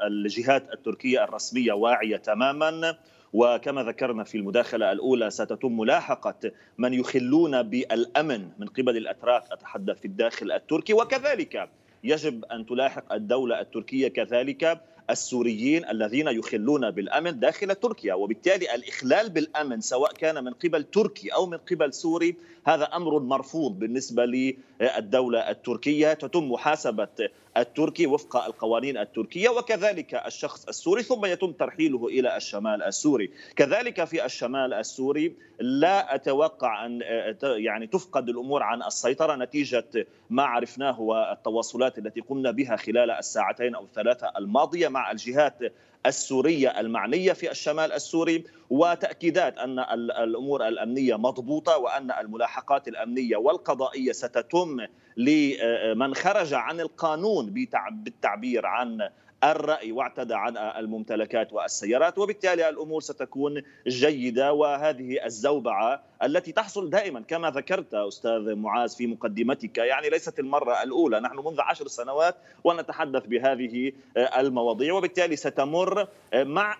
الجهات التركية الرسمية واعية تماما وكما ذكرنا في المداخلة الأولى ستتم ملاحقة من يخلون بالأمن من قبل الأتراك. أتحدث في الداخل التركي وكذلك يجب أن تلاحق الدولة التركية كذلك. السوريين الذين يخلون بالأمن داخل تركيا وبالتالي الإخلال بالأمن سواء كان من قبل تركي أو من قبل سوري هذا أمر مرفوض بالنسبة للدولة التركية. تتم محاسبة التركي وفق القوانين التركية وكذلك الشخص السوري ثم يتم ترحيله إلى الشمال السوري. كذلك في الشمال السوري لا أتوقع أن يعني تفقد الأمور عن السيطرة نتيجة ما عرفناه والتواصلات التي قمنا بها خلال الساعتين أو الثلاثة الماضية مع الجهات السورية المعنية في الشمال السوري وتأكيدات أن الأمور الأمنية مضبوطة وأن الملاحقات الأمنية والقضائية ستتم لمن خرج عن القانون بالتعبير عن الرأي واعتدى عن الممتلكات والسيارات وبالتالي الأمور ستكون جيدة وهذه الزوبعة التي تحصل دائما كما ذكرت أستاذ معاذ في مقدمتك يعني ليست المرة الأولى نحن منذ عشر سنوات ونتحدث بهذه المواضيع وبالتالي ستمر مع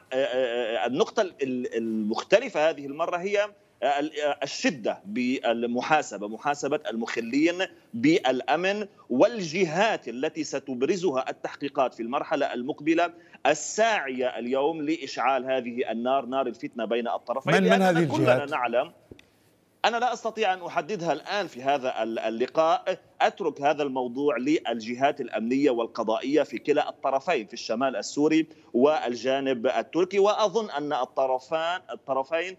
النقطة المختلفة هذه المرة هي الشدة بالمحاسبة محاسبة المخلين بالأمن والجهات التي ستبرزها التحقيقات في المرحلة المقبلة الساعية اليوم لإشعال هذه النار نار الفتنة بين الطرفين من من هذه الجهات؟ كلنا نعلم أنا لا أستطيع أن أحددها الآن في هذا اللقاء. أترك هذا الموضوع للجهات الأمنية والقضائية في كلا الطرفين في الشمال السوري والجانب التركي. وأظن أن الطرفان الطرفين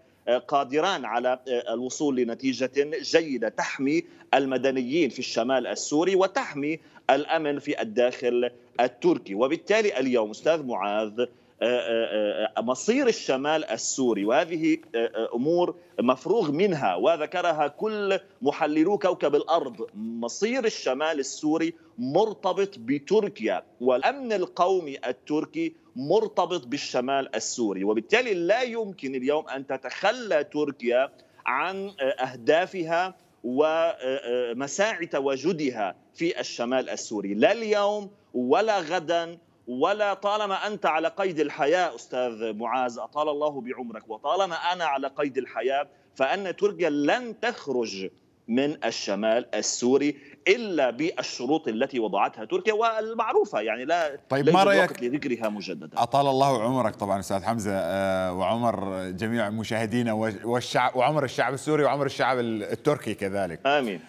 قادران على الوصول لنتيجة جيدة. تحمي المدنيين في الشمال السوري وتحمي الأمن في الداخل التركي. وبالتالي اليوم أستاذ معاذ مصير الشمال السوري. وهذه أمور مفروغ منها. وذكرها كل محللو كوكب الأرض. مصير الشمال السوري مرتبط بتركيا والأمن القومي التركي مرتبط بالشمال السوري. وبالتالي لا يمكن اليوم أن تتخلى تركيا عن أهدافها ومساعي تواجدها في الشمال السوري. لا اليوم ولا غدا ولا طالما أنت على قيد الحياة أستاذ معاذ أطال الله بعمرك. وطالما أنا على قيد الحياة فأن تركيا لن تخرج من الشمال السوري إلا بالشروط التي وضعتها تركيا والمعروفة يعني لا طيب ما رأيك؟ لذكرها مجددا. أطال الله عمرك طبعا أستاذ حمزة آه، وعمر جميع مشاهدينا والشعب وعمر الشعب السوري وعمر الشعب التركي كذلك. آمين.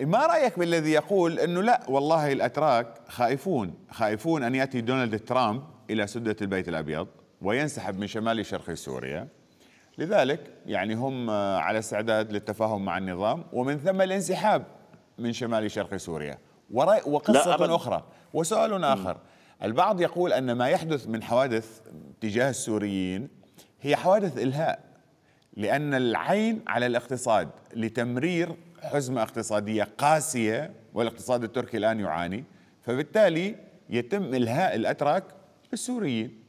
ما رأيك بالذي يقول إنه لا والله الأتراك خائفون خائفون أن يأتي دونالد ترامب إلى سدة البيت الأبيض وينسحب من شمال شرق سوريا. لذلك يعني هم على استعداد للتفاهم مع النظام ومن ثم الانسحاب من شمال شرق سوريا. وقصة أخرى وسؤال آخر. البعض يقول أن ما يحدث من حوادث تجاه السوريين هي حوادث إلهاء لأن العين على الاقتصاد لتمرير حزمة اقتصادية قاسية والاقتصاد التركي الآن يعاني فبالتالي يتم إلهاء الأتراك بالسوريين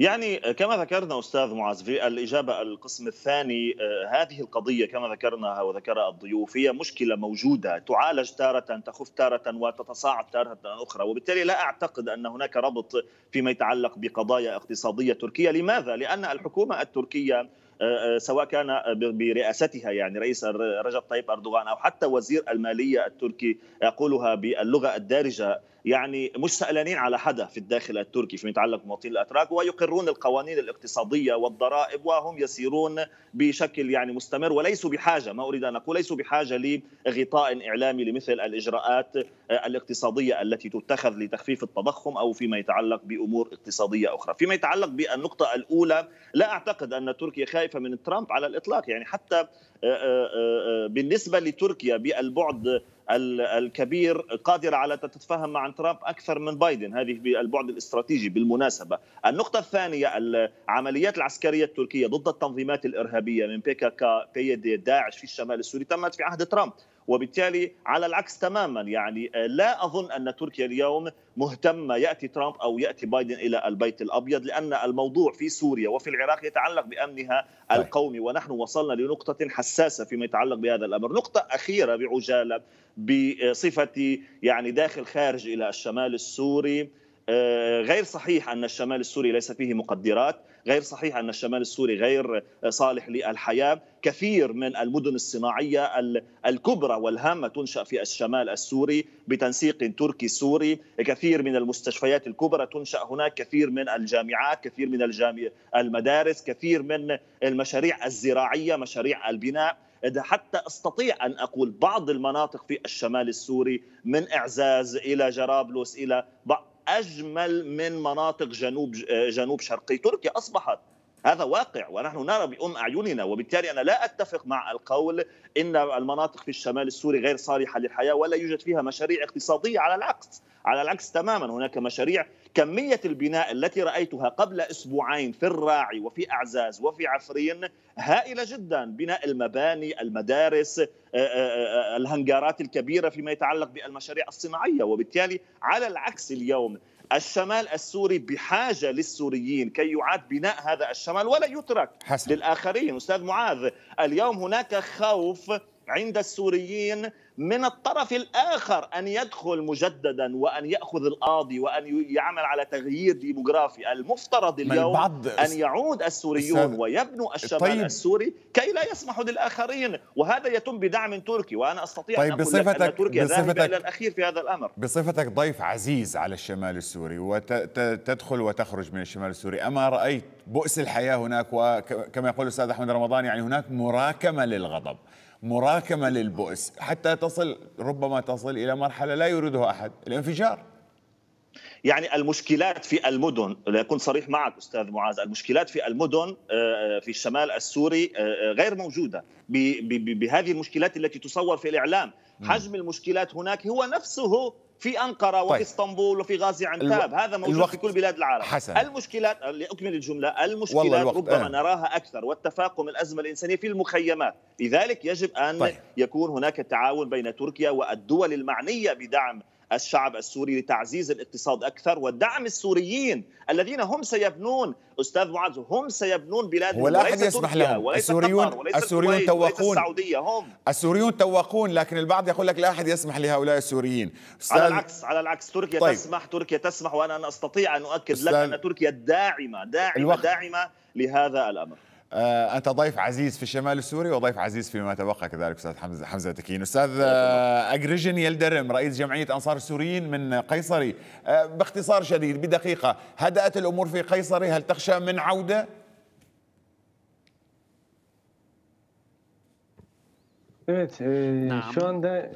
يعني كما ذكرنا أستاذ معاذ في الإجابة القسم الثاني آه، هذه القضية كما ذكرناها وذكرها الضيوف هي مشكلة موجودة تعالج تارة تخف تارة وتتصاعد تارة أخرى وبالتالي لا أعتقد أن هناك ربط فيما يتعلق بقضايا اقتصادية تركية. لماذا؟ لأن الحكومة التركية سواء كان برئاستها يعني رئيس رجب طيب أردوغان أو حتى وزير المالية التركي يقولها باللغة الدارجة يعني مش سألانين على حدا في الداخل التركي فيما يتعلق بمواطنين الأتراك ويقرون القوانين الاقتصادية والضرائب وهم يسيرون بشكل يعني مستمر وليسوا بحاجة ما أريد أن أقول ليسوا بحاجة لغطاء إعلامي لمثل الإجراءات الاقتصادية التي تتخذ لتخفيف التضخم أو فيما يتعلق بأمور اقتصادية أخرى، فيما يتعلق بالنقطة الأولى لا أعتقد أن تركيا خايفة من ترامب على الإطلاق يعني حتى بالنسبة لتركيا بالبعد الكبير قادرة على تتفاهم مع ترامب أكثر من بايدن. هذه بالبعد الاستراتيجي بالمناسبة. النقطة الثانية العمليات العسكرية التركية ضد التنظيمات الإرهابية من بيكاكا بيدي داعش في الشمال السوري تمت في عهد ترامب. وبالتالي على العكس تماما. يعني لا أظن أن تركيا اليوم مهتمة يأتي ترامب أو يأتي بايدن إلى البيت الأبيض لأن الموضوع في سوريا وفي العراق يتعلق بأمنها القومي. ونحن وصلنا لنقطة حساسة فيما يتعلق بهذا الأمر، نقطة أخيرة بعجالة بصفتي يعني داخل خارج إلى الشمال السوري. آه، غير صحيح أن الشمال السوري ليس فيه مقدرات. غير صحيح أن الشمال السوري غير صالح للحياة. كثير من المدن الصناعية الكبرى والهامة تنشأ في الشمال السوري بتنسيق تركي سوري. كثير من المستشفيات الكبرى تنشأ هناك. كثير من الجامعات كثير من الجوامع المدارس كثير من المشاريع الزراعية مشاريع البناء. حتى أستطيع أن أقول بعض المناطق في الشمال السوري من إعزاز إلى جرابلس إلى أجمل من مناطق جنوب جنوب شرقي تركيا. أصبحت هذا واقع ونحن نرى بأم أعيننا وبالتالي أنا لا أتفق مع القول إن المناطق في الشمال السوري غير صالحة للحياة ولا يوجد فيها مشاريع اقتصادية على العكس على العكس تماما. هناك مشاريع كمية البناء التي رأيتها قبل أسبوعين في الراعي وفي أعزاز وفي عفرين هائلة جدا. بناء المباني المدارس آه، آه، آه، الهنجارات الكبيرة فيما يتعلق بالمشاريع الصناعية. وبالتالي على العكس اليوم الشمال السوري بحاجة للسوريين كي يعاد بناء هذا الشمال ولا يترك حسنا. للآخرين أستاذ معاذ اليوم هناك خوف عند السوريين من الطرف الآخر أن يدخل مجددا وأن يأخذ الأراضي وأن يعمل على تغيير ديموغرافي، المفترض اليوم أن يعود السوريون ويبنوا الشمال طيب. السوري كي لا يسمحوا للآخرين، وهذا يتم بدعم تركي وأنا أستطيع طيب أن أقول لك أن تركيا ذاهبة إلى الأخير في هذا الأمر. بصفتك ضيف عزيز على الشمال السوري وتدخل وتخرج من الشمال السوري، أما رأيت بؤس الحياة هناك وكما يقول الأستاذ أحمد رمضان يعني هناك مراكمة للغضب. مراكمة للبؤس حتى تصل ربما تصل إلى مرحلة لا يريدها أحد الانفجار. يعني المشكلات في المدن لأكون صريح معك أستاذ معاذ المشكلات في المدن آه، في الشمال السوري آه، غير موجودة بهذه المشكلات التي تصور في الإعلام حجم المشكلات هناك هو نفسه في أنقرة وفي طيب. إسطنبول وفي غازي عنتاب هذا موجود الوقت. في كل بلاد العالم حسن. المشكلات لأكمل الجملة المشكلات ربما آه. نراها أكثر والتفاقم الأزمة الإنسانية في المخيمات لذلك يجب أن طيب. يكون هناك تعاون بين تركيا والدول المعنية بدعم الشعب السوري لتعزيز الاقتصاد أكثر ودعم السوريين الذين هم سيبنون. أستاذ معاذ هم سيبنون بلادهم ولا أحد يسمح لهم. السوريون وليس السوريون توقون. السعودية هم. السوريون توقون لكن البعض يقول لك لا أحد يسمح لهؤلاء السوريين. على العكس على العكس. تركيا طيب. تسمح تركيا تسمح وأنا أستطيع أن أؤكد لك أن تركيا داعمة داعمة الوقت. داعمة لهذا الأمر. آه، أنت ضيف عزيز في الشمال السوري وضيف عزيز فيما تبقى كذلك أستاذ حمزه حمزة تكين. أستاذ آه، أجريجن يلدرم رئيس جمعية أنصار السوريين من قيصري آه، باختصار شديد بدقيقة هدأت الأمور في قيصري هل تخشى من عودة؟ Evet, e, نعم. şu anda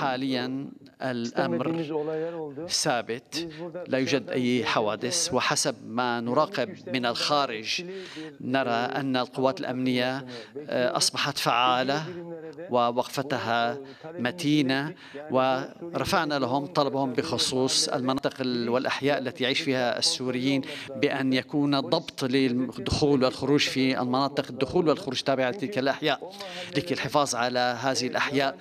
حاليا الأمر ثابت. لا يوجد أي حوادث. وحسب ما نراقب من الخارج نرى أن القوات الأمنية أصبحت فعالة ووقفتها متينة ورفعنا لهم طلبهم بخصوص المناطق والأحياء التي يعيش فيها السوريين بأن يكون ضبط للدخول والخروج في المناطق. الدخول والخروج تابعة لتلك الأحياء لكي الحفاظ على هذه الأحياء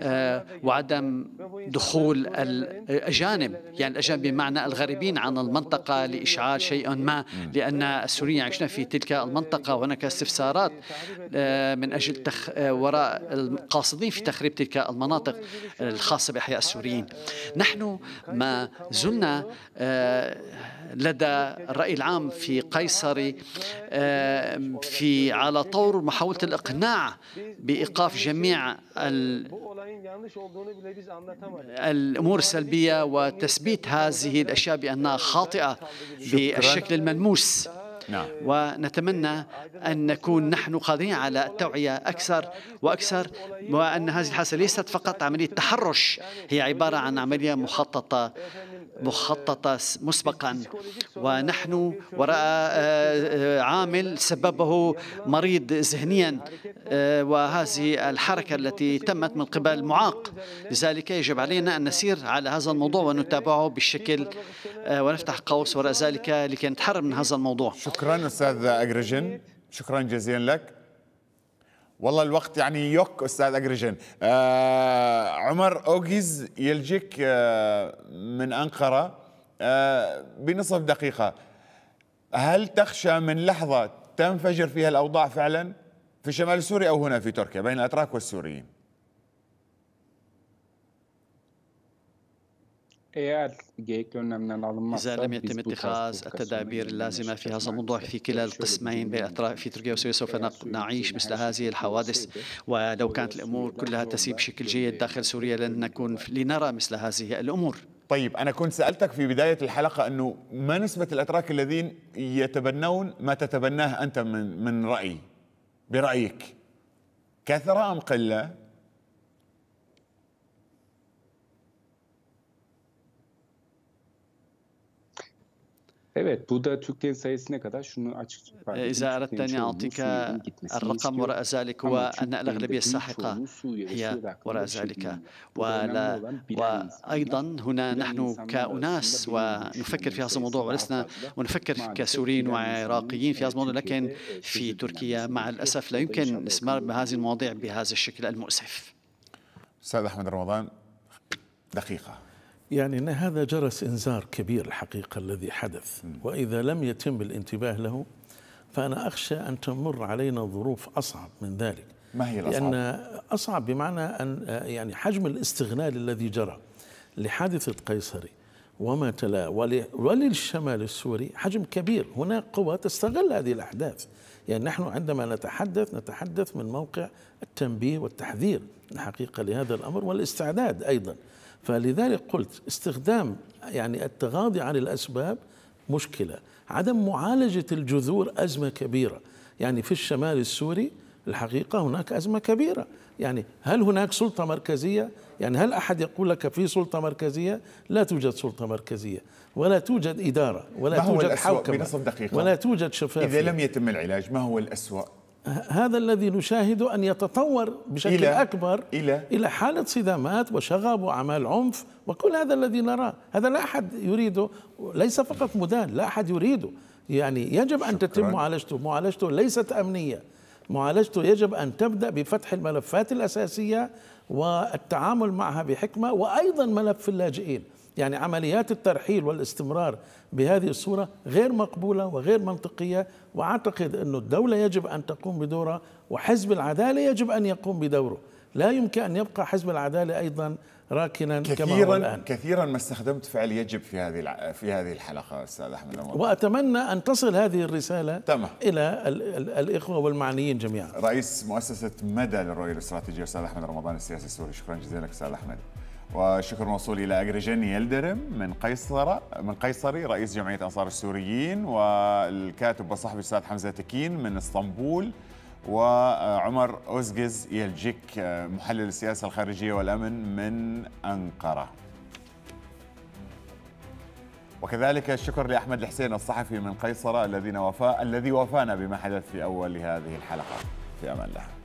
آه، وعدم دخول الأجانب يعني الأجانب بمعنى الغريبين عن المنطقة لإشعال شيء ما لأن السوريين يعيشون في تلك المنطقة وهناك استفسارات آه، من أجل تخ... آه، وراء القاصدين في تخريب تلك المناطق الخاصة بأحياء السوريين. نحن ما زلنا لدى الرأي العام في قيصري في على طور محاولة الإقناع بإيقاف جميع الأمور السلبية وتثبيت هذه الأشياء بأنها خاطئة بالشكل الملموس نعم. ونتمنى أن نكون نحن قادرين على التوعية أكثر وأكثر وأن هذه الحادثة ليست فقط عملية تحرش هي عبارة عن عملية مخططة. مخططة مسبقا. ونحن وراء آه، آه، عامل سببه مريض ذهنيا. آه، وهذه الحركة التي تمت من قبل معاق. لذلك يجب علينا أن نسير على هذا الموضوع ونتابعه بالشكل ونفتح قوس وراء ذلك لكي نتحرر من هذا الموضوع. شكرا أستاذ أجرجن. شكرا جزيلا لك. والله الوقت يعني يوك أستاذ اجريجن آه عمر أوغيز يلجيك آه من أنقرة. آه بنصف دقيقة. هل تخشى من لحظة تنفجر فيها الأوضاع فعلا؟ في شمال سوريا أو هنا في تركيا بين الأتراك والسوريين. إذا لم يتم اتخاذ التدابير اللازمة في هذا الموضوع في كلا القسمين في تركيا وسوريا سوف نعيش مثل هذه الحوادث. ولو كانت الأمور كلها تسير بشكل جيد داخل سوريا لن نكون لنرى مثل هذه الأمور. طيب أنا كنت سألتك في بداية الحلقة أنه ما نسبة الأتراك الذين يتبنون ما تتبناه أنت من, من رأي برأيك؟ كثرة أم قلة؟ Evet, bu da Türklerin sayısına kadar şunu açık إذا أردت أن أعطيك الرقم وراء ذلك هو أن الأغلبية الساحقة هي وراء ذلك ولا وأيضا هنا نحن كأناس ونفكر في هذا الموضوع ولسنا ونفكر كسوريين وعراقيين في هذا الموضوع لكن في تركيا مع الأسف لا يمكن الاستمرار بهذه المواضيع بهذا الشكل المؤسف أستاذ أحمد رمضان دقيقة يعني هذا جرس إنذار كبير الحقيقة الذي حدث. وإذا لم يتم الانتباه له فأنا أخشى أن تمر علينا ظروف أصعب من ذلك. ما هي الأصعب؟ لأن أصعب بمعنى أن يعني حجم الاستغلال الذي جرى لحادثة قيصري وما تلا وللشمال السوري حجم كبير. هناك قوى تستغل هذه الأحداث. يعني نحن عندما نتحدث نتحدث من موقع التنبيه والتحذير الحقيقة لهذا الأمر والإستعداد أيضا. فلذلك قلت استخدام يعني التغاضي عن الأسباب مشكلة. عدم معالجة الجذور أزمة كبيرة. يعني في الشمال السوري الحقيقة هناك أزمة كبيرة. يعني هل هناك سلطة مركزية؟ يعني هل أحد يقول لك في سلطة مركزية؟ لا توجد سلطة مركزية ولا توجد إدارة ولا توجد حوكمة ولا توجد شفافية. إذا لم يتم العلاج ما هو الأسوأ؟ هذا الذي نشاهده أن يتطور بشكل إلى أكبر إلى إلى حالة صدامات وشغب وأعمال عنف وكل هذا الذي نراه. هذا لا أحد يريده ليس فقط مدان لا أحد يريده. يعني يجب أن تتم معالجته. معالجته ليست أمنية. معالجته يجب أن تبدأ بفتح الملفات الأساسية والتعامل معها بحكمة وأيضا ملف اللاجئين. يعني عمليات الترحيل والاستمرار بهذه الصورة غير مقبولة وغير منطقية وأعتقد أن الدولة يجب أن تقوم بدورها وحزب العدالة يجب أن يقوم بدوره. لا يمكن أن يبقى حزب العدالة أيضا راكنا كثيرا كما هو الآن. كثيرا ما استخدمت فعل يجب في هذه في هذه الحلقة أستاذ أحمد رمضان وأتمنى أن تصل هذه الرسالة تمام. إلى ال ال الإخوة والمعنيين جميعا. رئيس مؤسسة مدى للرؤية الاستراتيجية أستاذ أحمد رمضان السياسي السوري. شكرا جزيلا لك أستاذ أحمد. وشكر موصول إلى اجريجين يلدرم من قيصر من قيصري رئيس جمعية أنصار السوريين والكاتب والصحفي الاستاذ حمزة تكين من إسطنبول وعمر اوزجز يلجيك محلل السياسة الخارجية والأمن من أنقرة. وكذلك الشكر لأحمد الحسين الصحفي من قيصره الذين وفاء الذي وفانا بما حدث في أول هذه الحلقة في أمان الله.